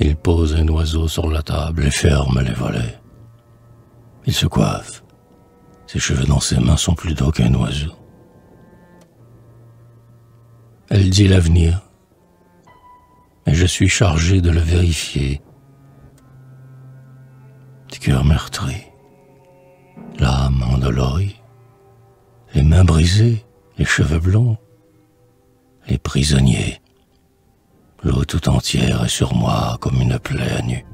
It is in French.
Il pose un oiseau sur la table et ferme les volets. Il se coiffe. Ses cheveux dans ses mains sont plus doux qu'un oiseau. Elle dit l'avenir, et je suis chargé de le vérifier. Petit cœur meurtri, l'âme endolorie, les mains brisées, les cheveux blonds, les prisonniers. L'eau tout entière est sur moi comme une plaie à nu.